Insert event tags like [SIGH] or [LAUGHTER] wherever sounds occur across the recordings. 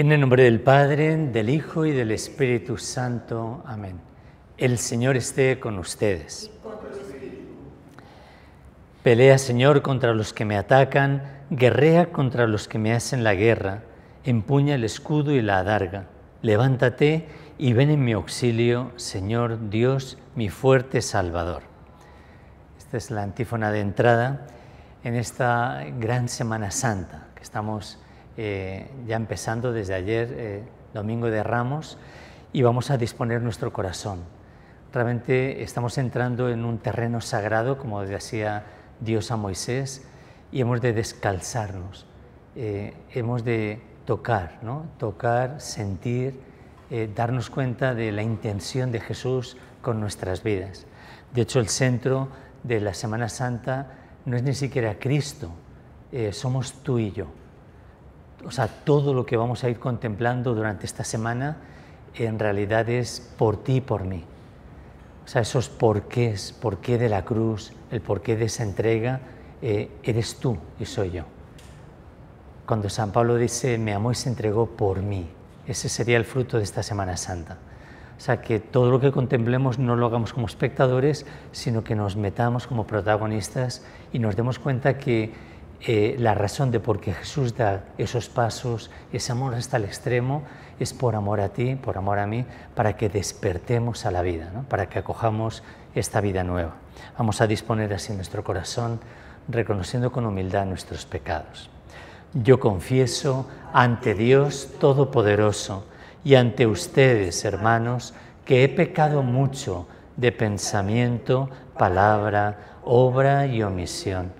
En el nombre del Padre, del Hijo y del Espíritu Santo. Amén. El Señor esté con ustedes. Pelea, Señor, contra los que me atacan, guerrea contra los que me hacen la guerra, empuña el escudo y la adarga. Levántate y ven en mi auxilio, Señor Dios, mi fuerte Salvador. Esta es la antífona de entrada en esta gran Semana Santa que estamos eh, ya empezando desde ayer, eh, Domingo de Ramos, y vamos a disponer nuestro corazón. Realmente estamos entrando en un terreno sagrado, como decía Dios a Moisés, y hemos de descalzarnos, eh, hemos de tocar, ¿no? tocar, sentir, darnos cuenta de la intención de Jesús con nuestras vidas. De hecho, el centro de la Semana Santa no es ni siquiera Cristo, somos tú y yo o sea, todo lo que vamos a ir contemplando durante esta semana en realidad es por ti y por mí. O sea, esos porqués, porqué de la cruz, el porqué de esa entrega, eh, eres tú y soy yo. Cuando San Pablo dice, me amó y se entregó por mí, ese sería el fruto de esta Semana Santa. O sea, que todo lo que contemplemos no lo hagamos como espectadores, sino que nos metamos como protagonistas y nos demos cuenta que eh, la razón de por qué Jesús da esos pasos, ese amor hasta el extremo, es por amor a ti, por amor a mí, para que despertemos a la vida, para que acojamos esta vida nueva. Vamos a disponer así nuestro corazón, reconociendo con humildad nuestros pecados. Yo confieso ante Dios Todopoderoso y ante ustedes, hermanos, que he pecado mucho de pensamiento, palabra, obra y omisión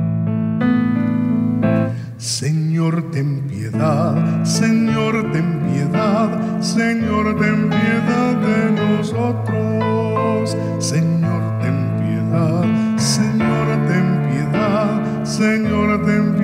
Señor, ten piedad, Señor, ten piedad, Señor, ten piedad de nosotros. Señor, ten piedad, Señor, ten piedad, Señor, ten piedad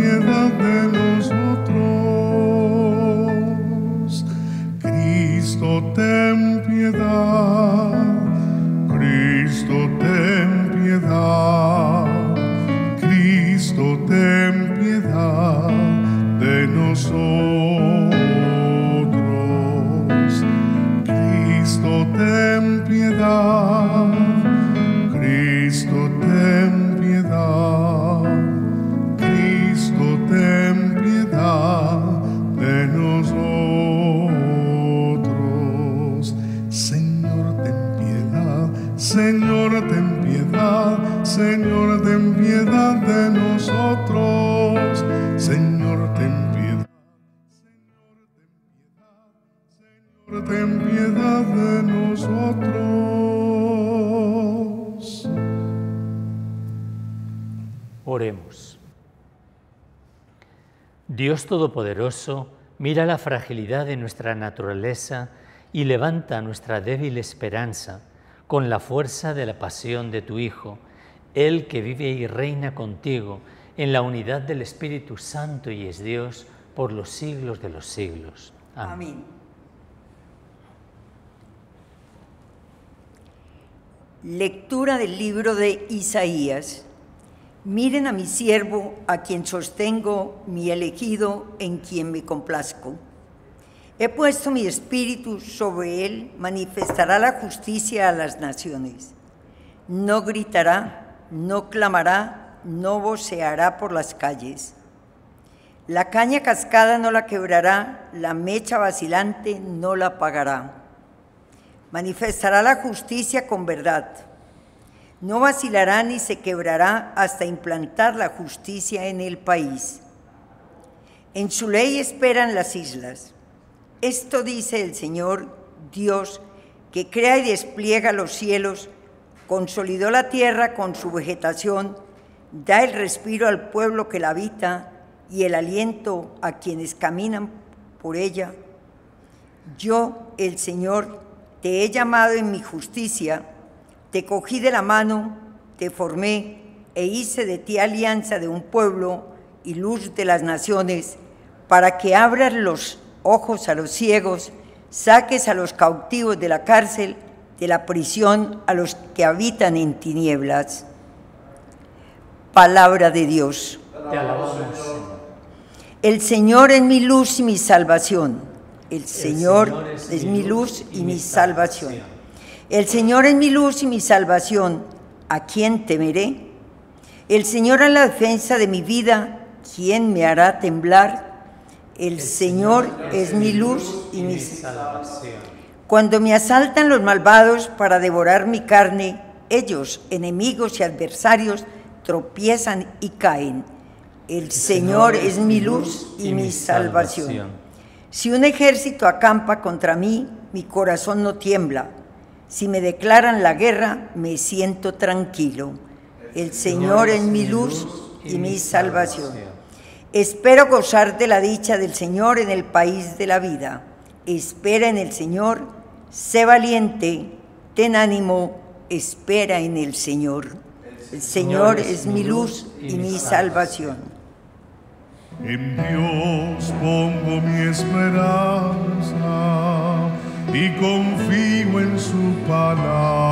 Oremos. Dios Todopoderoso, mira la fragilidad de nuestra naturaleza y levanta nuestra débil esperanza con la fuerza de la pasión de tu Hijo, Él que vive y reina contigo en la unidad del Espíritu Santo y es Dios por los siglos de los siglos. Amén. Lectura del libro de Isaías. Miren a mi siervo, a quien sostengo, mi elegido, en quien me complazco. He puesto mi espíritu sobre él, manifestará la justicia a las naciones. No gritará, no clamará, no voceará por las calles. La caña cascada no la quebrará, la mecha vacilante no la apagará manifestará la justicia con verdad. No vacilará ni se quebrará hasta implantar la justicia en el país. En su ley esperan las islas. Esto dice el Señor Dios, que crea y despliega los cielos, consolidó la tierra con su vegetación, da el respiro al pueblo que la habita y el aliento a quienes caminan por ella. Yo, el Señor, te he llamado en mi justicia, te cogí de la mano, te formé e hice de ti alianza de un pueblo y luz de las naciones, para que abras los ojos a los ciegos, saques a los cautivos de la cárcel, de la prisión a los que habitan en tinieblas. Palabra de Dios. Te alabamos, Señor. El Señor es mi luz y mi salvación. El Señor es mi luz y mi salvación. El Señor es mi luz y mi salvación. ¿A quién temeré? El Señor es la defensa de mi vida. ¿Quién me hará temblar? El Señor es mi luz y mi salvación. Cuando me asaltan los malvados para devorar mi carne, ellos, enemigos y adversarios, tropiezan y caen. El Señor es mi luz y mi salvación. Si un ejército acampa contra mí, mi corazón no tiembla. Si me declaran la guerra, me siento tranquilo. El Señor es mi luz y mi salvación. Espero gozar de la dicha del Señor en el país de la vida. Espera en el Señor, sé valiente, ten ánimo, espera en el Señor. El Señor es mi luz y mi salvación. En Dios pongo mi esperanza y confío en su palabra.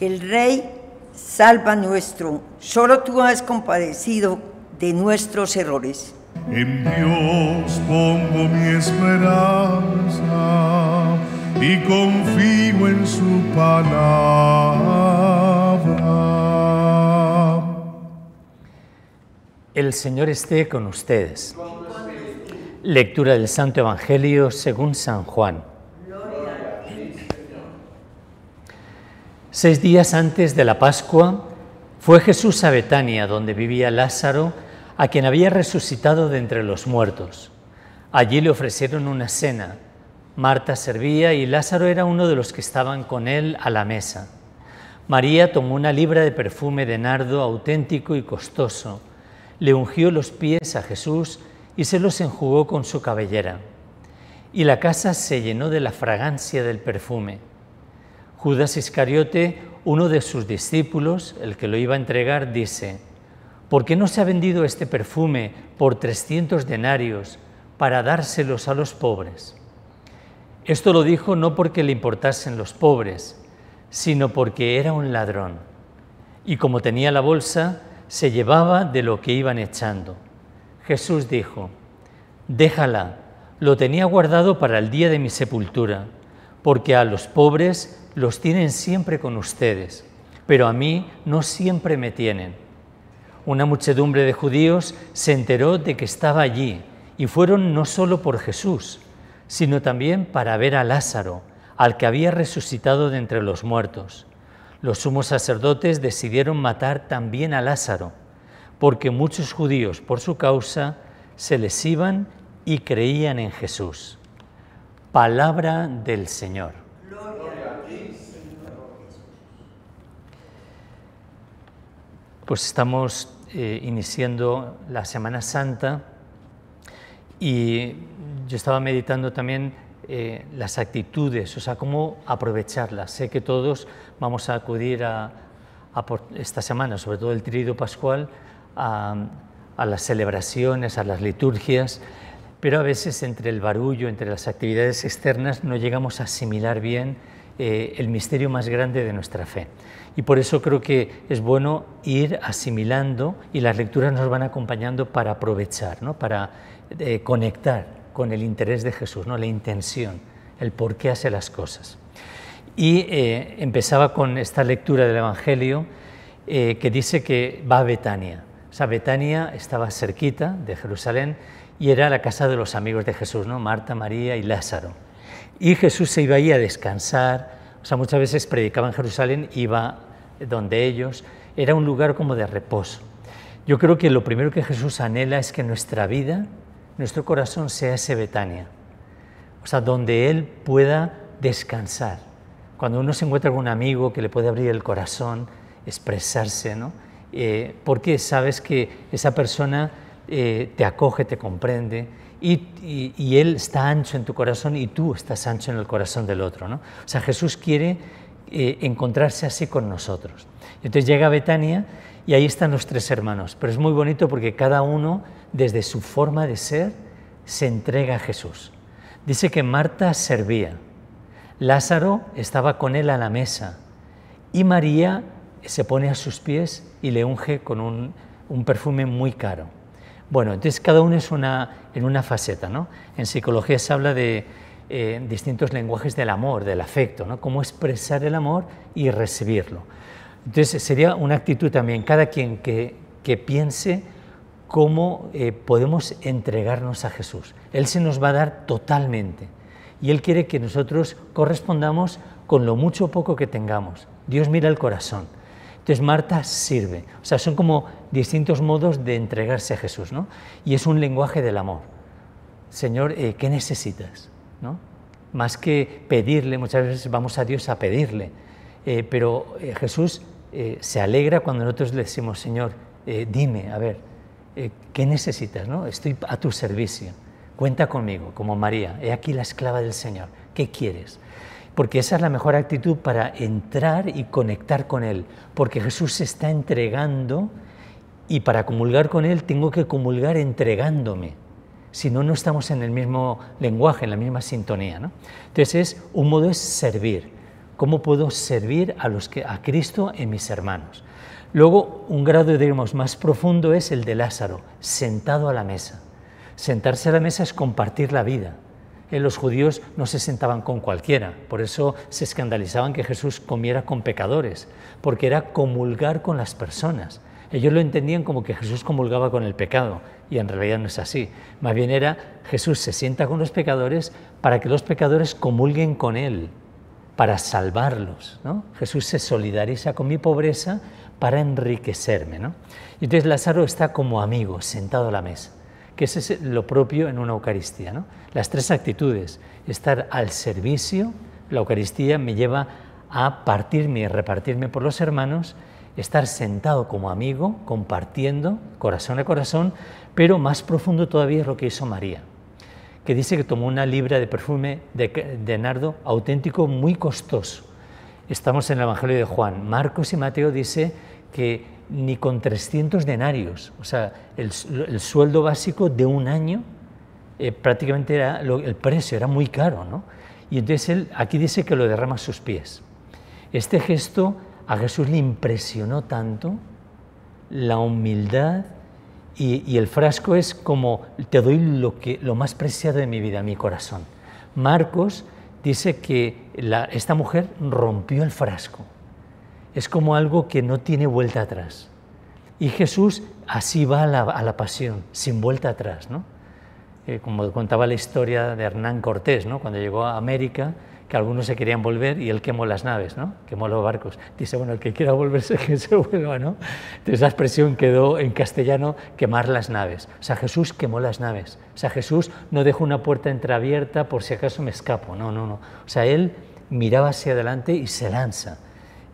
El Rey salva nuestro, solo tú has compadecido de nuestros errores. En Dios pongo mi esperanza y confío en su palabra. El Señor esté con ustedes. Lectura del Santo Evangelio según San Juan. Seis días antes de la Pascua fue Jesús a Betania, donde vivía Lázaro, a quien había resucitado de entre los muertos. Allí le ofrecieron una cena. Marta servía y Lázaro era uno de los que estaban con él a la mesa. María tomó una libra de perfume de nardo auténtico y costoso, le ungió los pies a Jesús y se los enjugó con su cabellera. Y la casa se llenó de la fragancia del perfume. Judas Iscariote, uno de sus discípulos, el que lo iba a entregar, dice, ¿por qué no se ha vendido este perfume por 300 denarios para dárselos a los pobres? Esto lo dijo no porque le importasen los pobres, sino porque era un ladrón. Y como tenía la bolsa, se llevaba de lo que iban echando. Jesús dijo, déjala, lo tenía guardado para el día de mi sepultura, porque a los pobres los tienen siempre con ustedes, pero a mí no siempre me tienen. Una muchedumbre de judíos se enteró de que estaba allí y fueron no solo por Jesús, sino también para ver a Lázaro, al que había resucitado de entre los muertos. Los sumos sacerdotes decidieron matar también a Lázaro, porque muchos judíos por su causa se les iban y creían en Jesús. Palabra del Señor. Pues estamos eh, iniciando la Semana Santa y yo estaba meditando también eh, las actitudes, o sea, cómo aprovecharlas. Sé que todos vamos a acudir a, esta semana, sobre todo el tríodo pascual, a, a las celebraciones, a las liturgias, pero a veces entre el barullo, entre las actividades externas, no llegamos a asimilar bien eh, el misterio más grande de nuestra fe. Y por eso creo que es bueno ir asimilando y las lecturas nos van acompañando para aprovechar, ¿no? para eh, conectar con el interés de Jesús, ¿no? la intención, el por qué hace las cosas. Y eh, empezaba con esta lectura del Evangelio que dice que va a Betania. O sea, Betania estaba cerquita de Jerusalén y era la casa de los amigos de Jesús, ¿no? Marta, María y Lázaro. Y Jesús se iba ahí a descansar, o sea, muchas veces predicaba en Jerusalén, iba donde ellos, era un lugar como de reposo. Yo creo que lo primero que Jesús anhela es que nuestra vida, nuestro corazón sea ese Betania, o sea, donde Él pueda descansar. Cuando uno se encuentra con un amigo que le puede abrir el corazón, expresarse, ¿no? Eh, porque sabes que esa persona eh, te acoge, te comprende y, Él está ancho en tu corazón y tú estás ancho en el corazón del otro. ¿no? O sea, Jesús quiere eh, encontrarse así con nosotros. Entonces llega a Betania y ahí están los tres hermanos, pero es muy bonito porque cada uno, desde su forma de ser, se entrega a Jesús. Dice que Marta servía, Lázaro estaba con él a la mesa y María se pone a sus pies y le unge con un, un perfume muy caro. Bueno, entonces cada uno es una, en una faceta. ¿no? En psicología se habla de eh, distintos lenguajes del amor, del afecto, ¿no? cómo expresar el amor y recibirlo. Entonces sería una actitud también, cada quien que, que piense cómo eh, podemos entregarnos a Jesús. Él se nos va a dar totalmente y Él quiere que nosotros correspondamos con lo mucho o poco que tengamos. Dios mira el corazón. Entonces Marta sirve. O sea, son como distintos modos de entregarse a Jesús, ¿no? Y es un lenguaje del amor. Señor, eh, ¿qué necesitas? ¿No? Más que pedirle, muchas veces vamos a Dios a pedirle, eh, pero eh, Jesús se alegra cuando nosotros le decimos, Señor, dime, a ver, ¿qué necesitas? ¿no? Estoy a tu servicio, cuenta conmigo, como María, he aquí la esclava del Señor, ¿qué quieres? Porque esa es la mejor actitud para entrar y conectar con Él, porque Jesús se está entregando y para comulgar con Él tengo que comulgar entregándome, si no, no estamos en el mismo lenguaje, en la misma sintonía. ¿no? Entonces, un modo es servir. ¿Cómo puedo servir a, los que, a Cristo en mis hermanos? Luego, un grado, digamos, más profundo es el de Lázaro, sentado a la mesa. Sentarse a la mesa es compartir la vida los judíos no se sentaban con cualquiera, por eso se escandalizaban que Jesús comiera con pecadores, porque era comulgar con las personas. Ellos lo entendían como que Jesús comulgaba con el pecado, y en realidad no es así. Más bien era Jesús se sienta con los pecadores para que los pecadores comulguen con Él, para salvarlos. ¿no? Jesús se solidariza con mi pobreza para enriquecerme. ¿no? Y entonces Lázaro está como amigo, sentado a la mesa que es lo propio en una Eucaristía. ¿no? Las tres actitudes, estar al servicio, la Eucaristía me lleva a partirme y repartirme por los hermanos, estar sentado como amigo, compartiendo corazón a corazón, pero más profundo todavía es lo que hizo María, que dice que tomó una libra de perfume de, de nardo auténtico muy costoso. Estamos en el Evangelio de Juan. Marcos y Mateo dice que ni con 300 denarios, o sea, el, sueldo básico de un año eh, prácticamente era el precio, era muy caro, ¿no? Y entonces él aquí dice que lo derrama a sus pies. Este gesto a Jesús le impresionó tanto la humildad y, el frasco es como te doy lo, que, lo más preciado de mi vida, mi corazón. Marcos dice que esta mujer rompió el frasco es como algo que no tiene vuelta atrás. Y Jesús así va a la, pasión, sin vuelta atrás. ¿no? Eh, como contaba la historia de Hernán Cortés, ¿no? cuando llegó a América, que algunos se querían volver y él quemó las naves, ¿no? quemó los barcos. Dice, bueno, el que quiera volverse, [LAUGHS] que se vuelva. ¿no? Entonces la expresión quedó en castellano, quemar las naves. O sea, Jesús quemó las naves. O sea, Jesús no dejó una puerta entreabierta por si acaso me escapo. No, no, no. O sea, él miraba hacia adelante y se lanza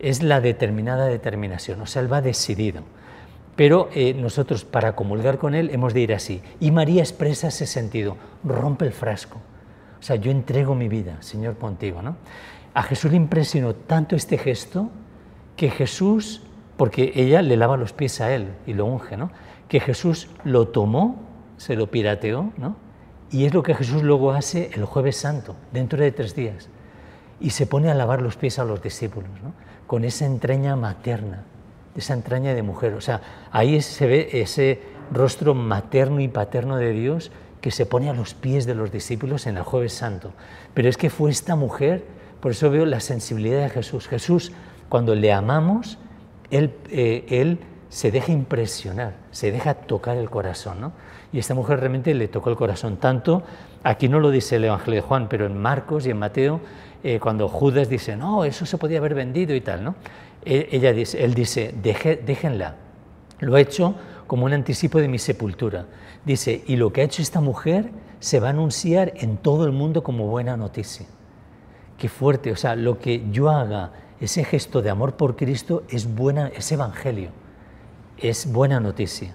es la determinada determinación, o sea, Él va decidido. Pero eh, nosotros para comulgar con Él hemos de ir así. Y María expresa ese sentido, rompe el frasco. O sea, yo entrego mi vida, Señor, contigo. ¿no? A Jesús le impresionó tanto este gesto que Jesús, porque ella le lava los pies a Él y lo unge, ¿no? que Jesús lo tomó, se lo pirateó, ¿no? y es lo que Jesús luego hace el jueves santo, dentro de tres días, y se pone a lavar los pies a los discípulos. ¿no? Con esa entraña materna, esa entraña de mujer. O sea, ahí se ve ese rostro materno y paterno de Dios que se pone a los pies de los discípulos en el jueves santo. Pero es que fue esta mujer, por eso veo la sensibilidad de Jesús. Jesús, cuando le amamos, él, eh, se deja impresionar, se deja tocar el corazón. ¿no? Y esta mujer realmente le tocó el corazón. Tanto, aquí no lo dice el Evangelio de Juan, pero en Marcos y en Mateo eh, cuando Judas dice, no, eso se podía haber vendido y tal, ¿no? E, ella él dice, déjenla, lo ha hecho como un anticipo de mi sepultura. Dice, y lo que ha hecho esta mujer se va a anunciar en todo el mundo como buena noticia. Qué fuerte, o sea, lo que yo haga, ese gesto de amor por Cristo es buena, es evangelio, es buena noticia.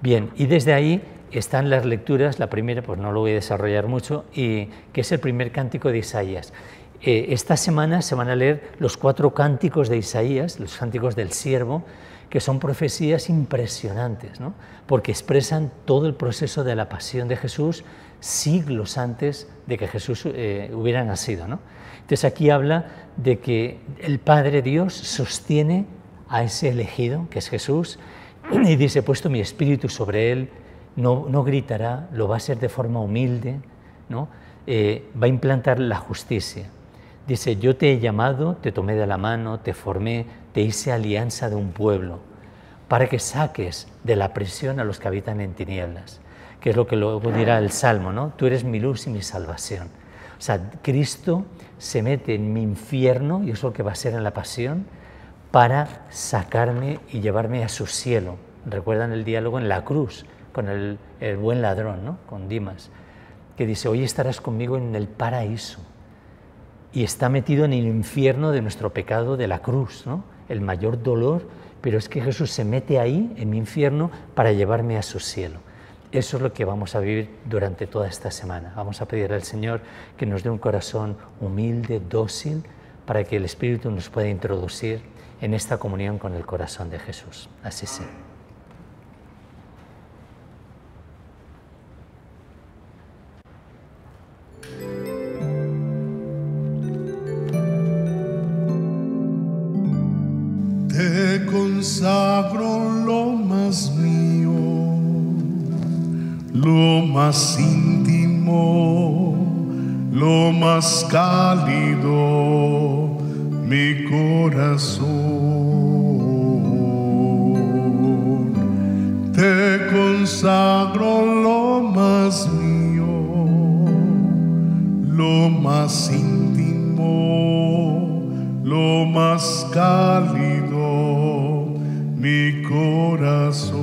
Bien, y desde ahí están las lecturas, la primera, pues no lo voy a desarrollar mucho, y que es el primer cántico de Isaías. Eh, esta semana se van a leer los cuatro cánticos de Isaías, los cánticos del siervo, que son profecías impresionantes, ¿no? porque expresan todo el proceso de la pasión de Jesús siglos antes de que Jesús eh, hubiera nacido. ¿no? Entonces aquí habla de que el Padre Dios sostiene a ese elegido, que es Jesús, y dice, puesto mi espíritu sobre él, no, no gritará, lo va a hacer de forma humilde, ¿no? Eh, va a implantar la justicia. Dice, yo te he llamado, te tomé de la mano, te formé, te hice alianza de un pueblo, para que saques de la prisión a los que habitan en tinieblas, que es lo que luego dirá el Salmo, ¿no? Tú eres mi luz y mi salvación. O sea, Cristo se mete en mi infierno, y es lo que va a ser en la pasión, para sacarme y llevarme a su cielo. Recuerdan el diálogo en la cruz con el, el buen ladrón, ¿no? con Dimas, que dice, hoy estarás conmigo en el paraíso. Y está metido en el infierno de nuestro pecado de la cruz, ¿no? el mayor dolor, pero es que Jesús se mete ahí, en mi infierno, para llevarme a su cielo. Eso es lo que vamos a vivir durante toda esta semana. Vamos a pedir al Señor que nos dé un corazón humilde, dócil, para que el Espíritu nos pueda introducir en esta comunión con el corazón de Jesús. Así sea. Consagro lo más mío, lo más íntimo, lo más cálido, mi corazón. Te consagro lo más mío, lo más íntimo, lo más cálido, mi corazón.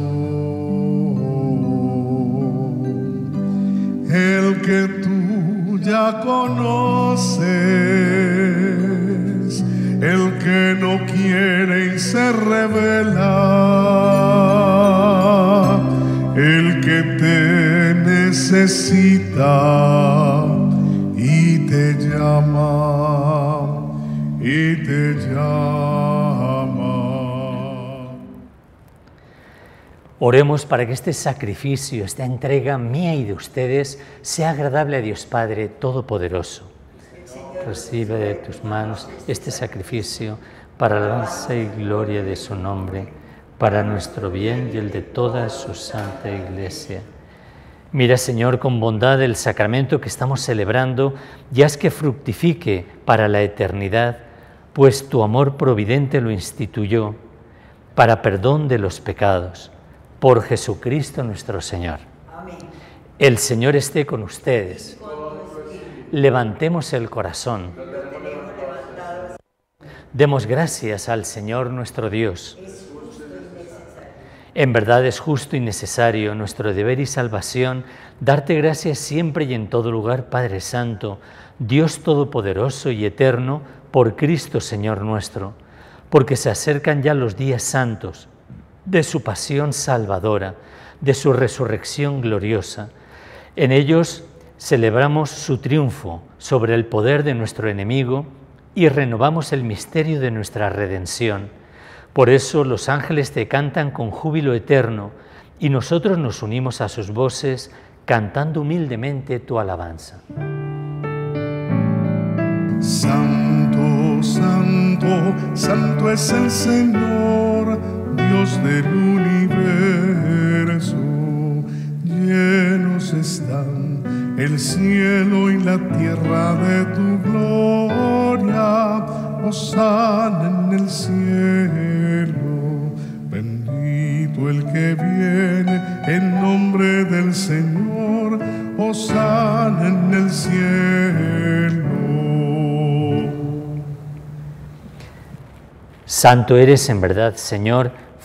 El que tú ya conoces, el que no quiere y se revela, el que te necesita Oremos para que este sacrificio, esta entrega mía y de ustedes sea agradable a Dios Padre Todopoderoso. Recibe de tus manos este sacrificio para la alabanza y gloria de su nombre, para nuestro bien y el de toda su santa iglesia. Mira, Señor, con bondad el sacramento que estamos celebrando y haz que fructifique para la eternidad, pues tu amor providente lo instituyó para perdón de los pecados. Por Jesucristo nuestro Señor. El Señor esté con ustedes. Levantemos el corazón. Demos gracias al Señor nuestro Dios. En verdad es justo y necesario nuestro deber y salvación darte gracias siempre y en todo lugar, Padre Santo, Dios Todopoderoso y Eterno, por Cristo Señor nuestro, porque se acercan ya los días santos de su pasión salvadora, de su resurrección gloriosa. En ellos celebramos su triunfo sobre el poder de nuestro enemigo y renovamos el misterio de nuestra redención. Por eso los ángeles te cantan con júbilo eterno y nosotros nos unimos a sus voces cantando humildemente tu alabanza. Santo, santo, santo es el Señor, Dios del universo. Llenos están el cielo y la tierra de tu gloria. Osana en el cielo, bendito el que viene en nombre del Señor. Osana en el cielo. Santo eres en verdad, Señor,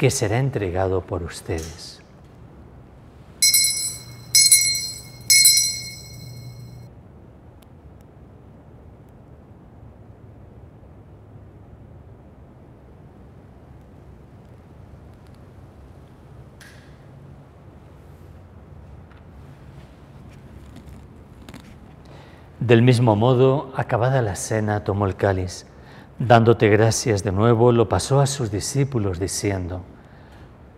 que será entregado por ustedes. Del mismo modo, acabada la cena, tomó el cáliz, dándote gracias de nuevo, lo pasó a sus discípulos diciendo,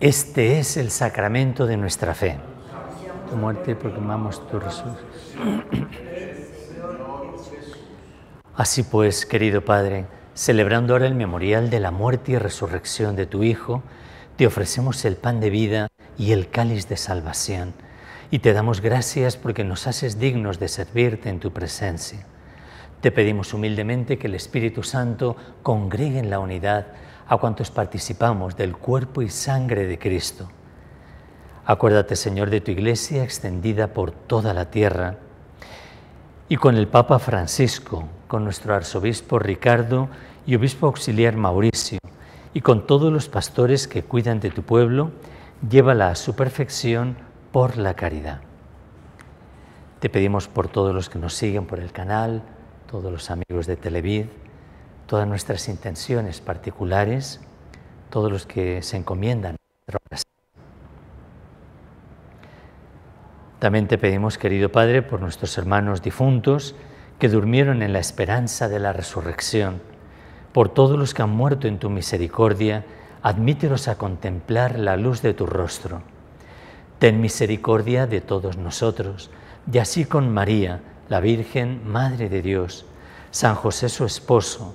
Este es el sacramento de nuestra fe. Tu muerte proclamamos tu resurrección. Así pues, querido Padre, celebrando ahora el memorial de la muerte y resurrección de tu Hijo, te ofrecemos el pan de vida y el cáliz de salvación, y te damos gracias porque nos haces dignos de servirte en tu presencia. Te pedimos humildemente que el Espíritu Santo congregue en la unidad a cuantos participamos del cuerpo y sangre de Cristo. Acuérdate, Señor, de tu iglesia extendida por toda la tierra y con el Papa Francisco, con nuestro arzobispo Ricardo y obispo auxiliar Mauricio, y con todos los pastores que cuidan de tu pueblo, llévala a su perfección por la caridad. Te pedimos por todos los que nos siguen por el canal, todos los amigos de Televid, todas nuestras intenciones particulares, todos los que se encomiendan. También te pedimos, querido Padre, por nuestros hermanos difuntos que durmieron en la esperanza de la resurrección, por todos los que han muerto en tu misericordia, admítelos a contemplar la luz de tu rostro. Ten misericordia de todos nosotros, y así con María, la Virgen, Madre de Dios, San José su esposo,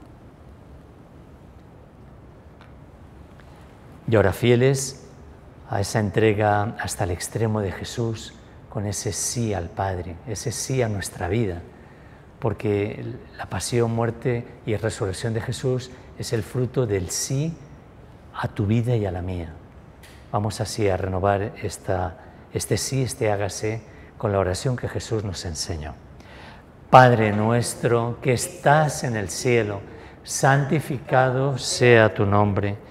Y ahora fieles a esa entrega hasta el extremo de Jesús, con ese sí al Padre, ese sí a nuestra vida, porque la pasión, muerte y resurrección de Jesús es el fruto del sí a tu vida y a la mía. Vamos así a renovar esta, este sí, este hágase, con la oración que Jesús nos enseñó. Padre nuestro que estás en el cielo, santificado sea tu nombre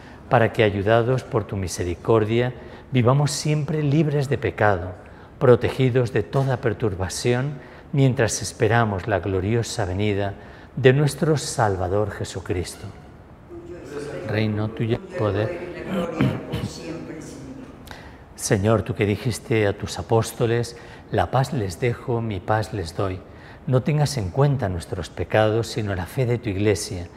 para que, ayudados por tu misericordia, vivamos siempre libres de pecado, protegidos de toda perturbación, mientras esperamos la gloriosa venida de nuestro Salvador Jesucristo. Reino tuyo poder. Señor, tú que dijiste a tus apóstoles, la paz les dejo, mi paz les doy. No tengas en cuenta nuestros pecados, sino la fe de tu iglesia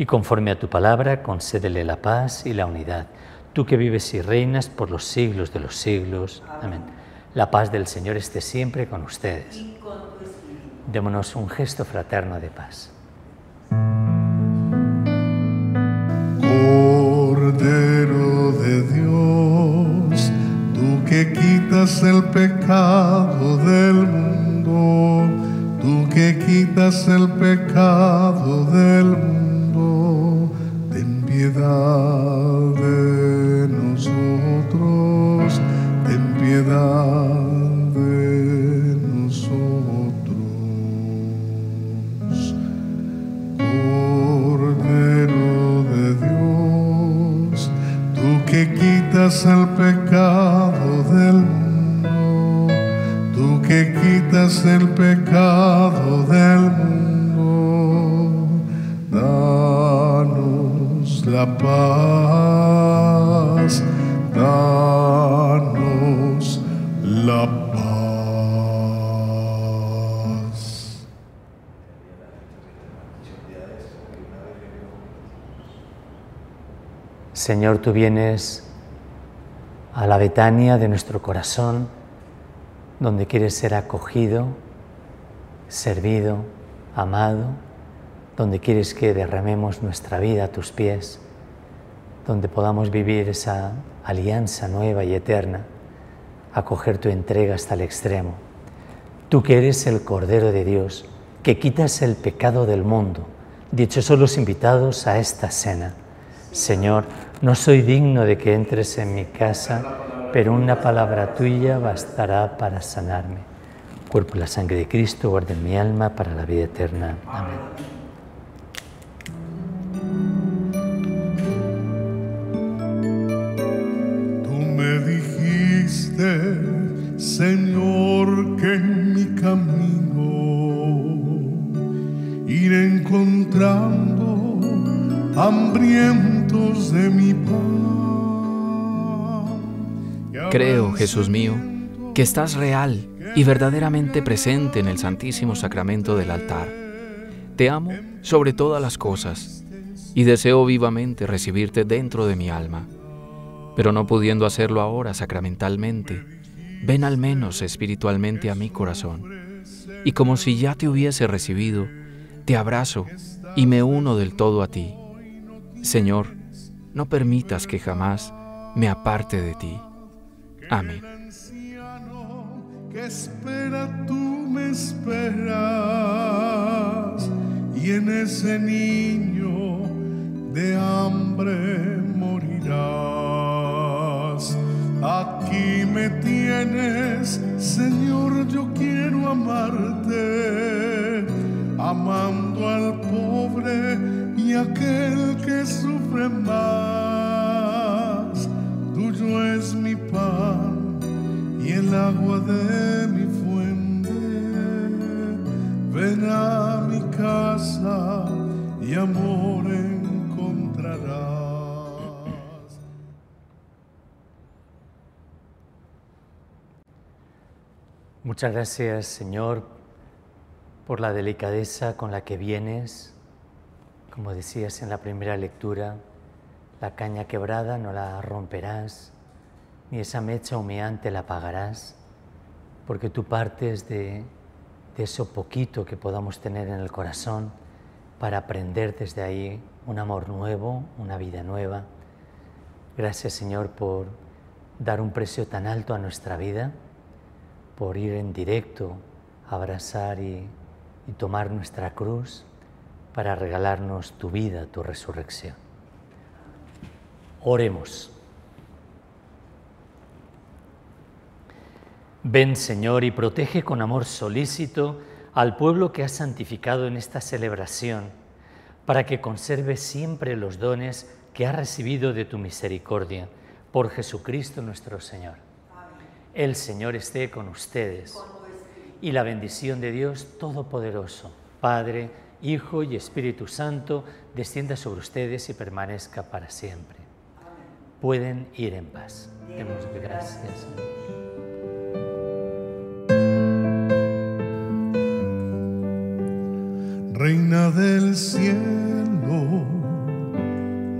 y conforme a tu palabra concédele la paz y la unidad. Tú que vives y reinas por los siglos de los siglos. Amén. La paz del Señor esté siempre con ustedes. Démonos un gesto fraterno de paz. Cordero de Dios que quitas el pecado del mundo, tú que quitas el pecado del mundo, piedad de nosotros, ten piedad de nosotros. Cordero de Dios, tú que quitas el pecado del mundo, tú que quitas el pecado del mundo, la paz, danos la paz. Señor, tú vienes a la Betania de nuestro corazón, donde quieres ser acogido, servido, amado, donde quieres que derramemos nuestra vida a tus pies, donde podamos vivir esa alianza nueva y eterna, acoger tu entrega hasta el extremo. Tú que eres el Cordero de Dios, que quitas el pecado del mundo, dichosos los invitados a esta cena. Señor, no soy digno de que entres en mi casa, pero una palabra tuya bastará para sanarme. Cuerpo y la sangre de Cristo guarden mi alma para la vida eterna. Amén. Hambrientos de mi pan. Creo, Jesús mío, que estás real y verdaderamente presente en el Santísimo Sacramento del altar. Te amo sobre todas las cosas y deseo vivamente recibirte dentro de mi alma. Pero no pudiendo hacerlo ahora sacramentalmente, ven al menos espiritualmente a mi corazón. Y como si ya te hubiese recibido, te abrazo y me uno del todo a ti. Señor, no permitas que jamás me aparte de ti. Amén. que espera, tú me esperas, y en ese niño de hambre morirás. Aquí me tienes, Señor, yo quiero amarte, amando al pobre aquel que sufre más. Tuyo es mi pan y el agua de mi fuente. Ven a mi casa y amor encontrarás. Muchas gracias, Señor, por la delicadeza con la que vienes. Como decías en la primera lectura, la caña quebrada no la romperás, ni esa mecha humeante la apagarás, porque tú partes de, de eso poquito que podamos tener en el corazón para aprender desde ahí un amor nuevo, una vida nueva. Gracias, Señor, por dar un precio tan alto a nuestra vida por ir en directo abrazar y, y tomar nuestra cruz para regalarnos tu vida, tu resurrección. Oremos. Ven, Señor, y protege con amor solícito al pueblo que has santificado en esta celebración, para que conserve siempre los dones que ha recibido de tu misericordia, por Jesucristo nuestro Señor. El Señor esté con ustedes. Y la bendición de Dios Todopoderoso, Padre, Hijo y Espíritu Santo, descienda sobre ustedes y permanezca para siempre. Pueden ir en paz. Demos gracias. Reina del cielo,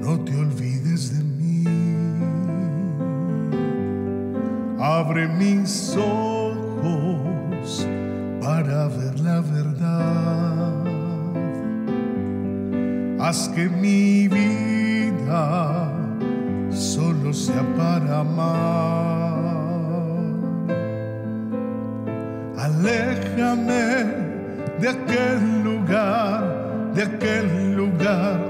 no te olvides de mí. Abre mis ojos más que mi vida solo sea para amar. Aléjame de aquel lugar, de aquel lugar